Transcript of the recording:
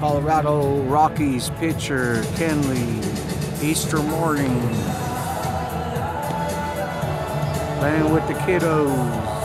Colorado Rockies pitcher Kenley. Easter morning. Playing with the kiddos.